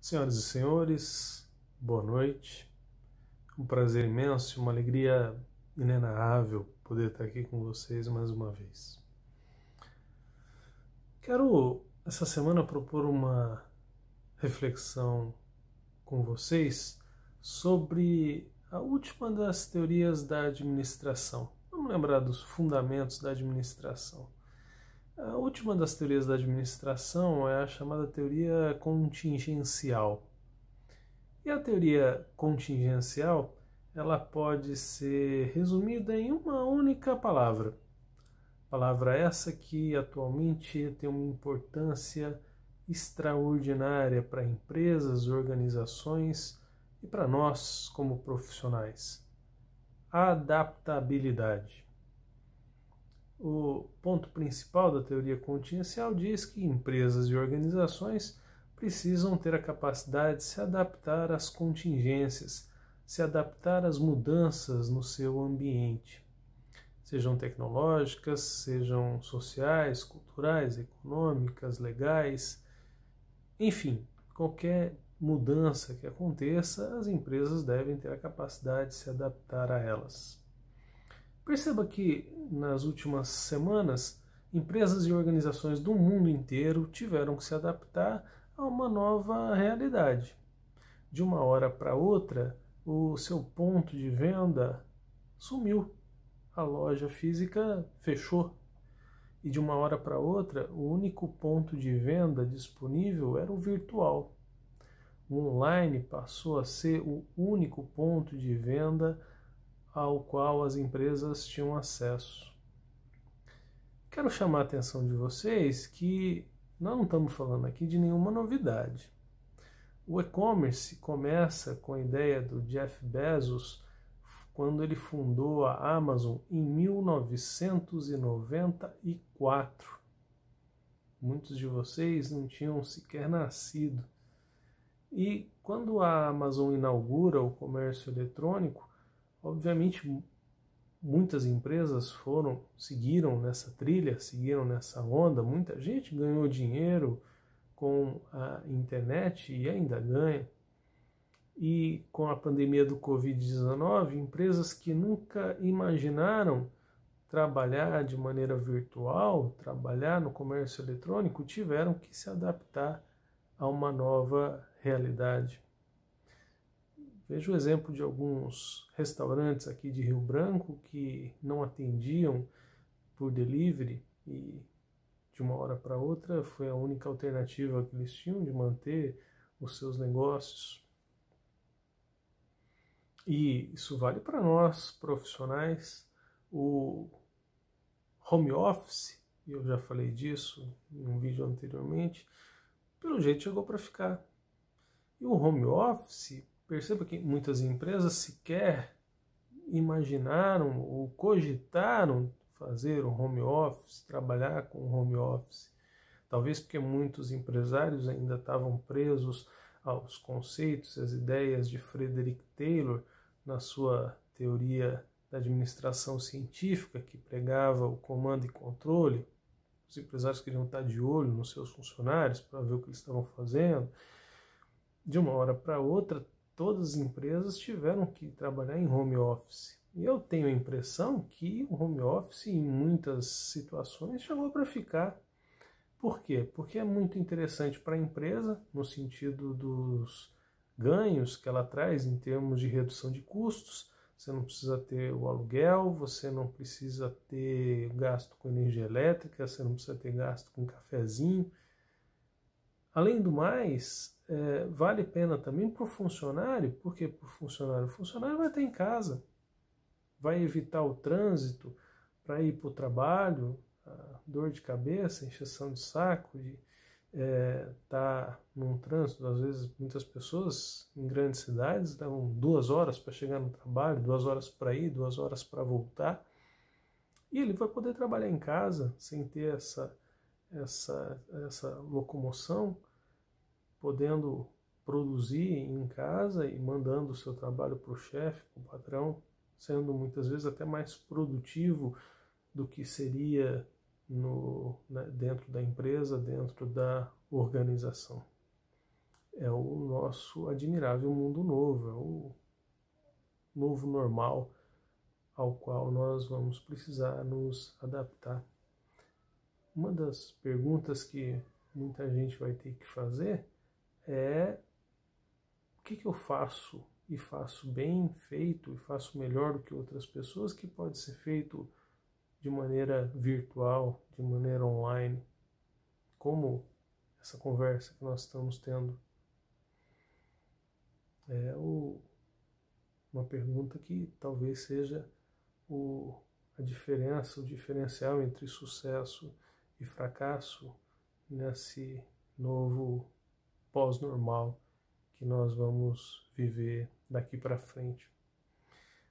Senhoras e senhores, boa noite. Um prazer imenso, uma alegria inenarrável poder estar aqui com vocês mais uma vez. Quero essa semana propor uma reflexão com vocês sobre a última das teorias da administração. Vamos lembrar dos fundamentos da administração. A última das teorias da administração é a chamada teoria contingencial. E a teoria contingencial, ela pode ser resumida em uma única palavra. Palavra essa que atualmente tem uma importância extraordinária para empresas, organizações e para nós como profissionais. Adaptabilidade. O ponto principal da teoria contingencial diz que empresas e organizações precisam ter a capacidade de se adaptar às contingências, se adaptar às mudanças no seu ambiente, sejam tecnológicas, sejam sociais, culturais, econômicas, legais, enfim, qualquer mudança que aconteça, as empresas devem ter a capacidade de se adaptar a elas. Perceba que nas últimas semanas, empresas e organizações do mundo inteiro tiveram que se adaptar a uma nova realidade. De uma hora para outra, o seu ponto de venda sumiu. A loja física fechou. E de uma hora para outra, o único ponto de venda disponível era o virtual. O online passou a ser o único ponto de venda ao qual as empresas tinham acesso. Quero chamar a atenção de vocês que nós não estamos falando aqui de nenhuma novidade. O e-commerce começa com a ideia do Jeff Bezos quando ele fundou a Amazon em 1994. Muitos de vocês não tinham sequer nascido. E quando a Amazon inaugura o comércio eletrônico, Obviamente, muitas empresas foram, seguiram nessa trilha, seguiram nessa onda, muita gente ganhou dinheiro com a internet e ainda ganha. E com a pandemia do Covid-19, empresas que nunca imaginaram trabalhar de maneira virtual, trabalhar no comércio eletrônico, tiveram que se adaptar a uma nova realidade. Vejo o exemplo de alguns restaurantes aqui de Rio Branco que não atendiam por delivery e de uma hora para outra foi a única alternativa que eles tinham de manter os seus negócios. E isso vale para nós, profissionais. O home office, eu já falei disso em um vídeo anteriormente, pelo jeito chegou para ficar. E o home office Perceba que muitas empresas sequer imaginaram ou cogitaram fazer o home office, trabalhar com o home office. Talvez porque muitos empresários ainda estavam presos aos conceitos, às ideias de Frederick Taylor na sua teoria da administração científica, que pregava o comando e controle. Os empresários queriam estar de olho nos seus funcionários para ver o que eles estavam fazendo. De uma hora para outra, todas as empresas tiveram que trabalhar em home office. E eu tenho a impressão que o home office, em muitas situações, chegou para ficar. Por quê? Porque é muito interessante para a empresa, no sentido dos ganhos que ela traz em termos de redução de custos. Você não precisa ter o aluguel, você não precisa ter gasto com energia elétrica, você não precisa ter gasto com cafezinho. Além do mais, é, vale pena também para o funcionário, porque para o funcionário, o funcionário vai estar em casa, vai evitar o trânsito para ir para o trabalho, dor de cabeça, encheção de saco, de é, tá num trânsito, às vezes muitas pessoas em grandes cidades levam duas horas para chegar no trabalho, duas horas para ir, duas horas para voltar, e ele vai poder trabalhar em casa sem ter essa, essa, essa locomoção, podendo produzir em casa e mandando o seu trabalho para o chefe, para o patrão, sendo muitas vezes até mais produtivo do que seria no, né, dentro da empresa, dentro da organização. é o nosso admirável mundo novo, é o novo normal ao qual nós vamos precisar nos adaptar. Uma das perguntas que muita gente vai ter que fazer é o que, que eu faço e faço bem feito e faço melhor do que outras pessoas que pode ser feito de maneira virtual, de maneira online, como essa conversa que nós estamos tendo. É o, uma pergunta que talvez seja o, a diferença, o diferencial entre sucesso e fracasso nesse novo pós-normal que nós vamos viver daqui para frente.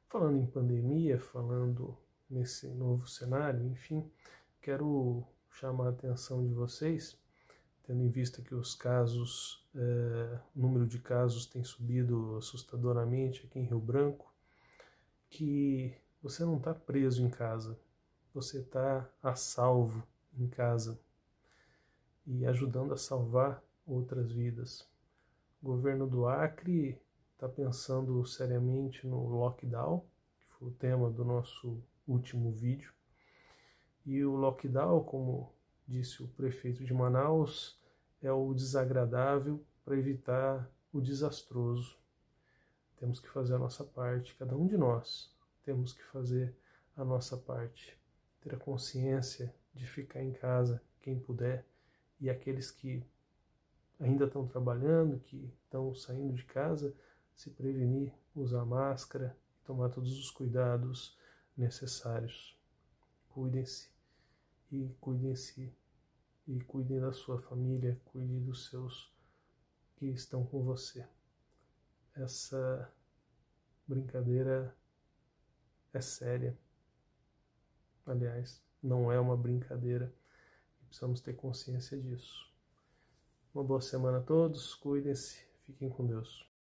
Falando em pandemia, falando nesse novo cenário, enfim, quero chamar a atenção de vocês, tendo em vista que os casos, o número de casos tem subido assustadoramente aqui em Rio Branco, que você não está preso em casa, você está a salvo em casa e ajudando a salvar outras vidas. O governo do Acre está pensando seriamente no lockdown, que foi o tema do nosso último vídeo. E o lockdown, como disse o prefeito de Manaus, é o desagradável para evitar o desastroso. Temos que fazer a nossa parte, cada um de nós temos que fazer a nossa parte, ter a consciência de ficar em casa, quem puder, e aqueles que ainda estão trabalhando, que estão saindo de casa, se prevenir, usar máscara tomar todos os cuidados necessários. Cuidem-se e cuidem-se e cuidem da sua família, cuide dos seus que estão com você. Essa brincadeira é séria. Aliás, não é uma brincadeira. Precisamos ter consciência disso. Uma boa semana a todos, cuidem-se, fiquem com Deus.